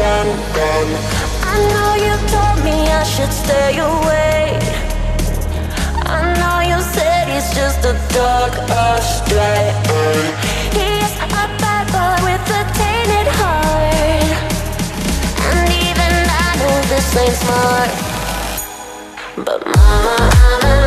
then, then. I know you told me I should stay away. I know you said he's just a dog astray He's a bad boy with a tainted heart. And even I know this ain't smart. But mama, I'm a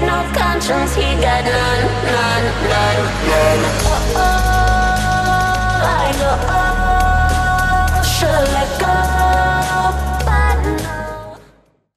got no conscience, he got none, none, none, none.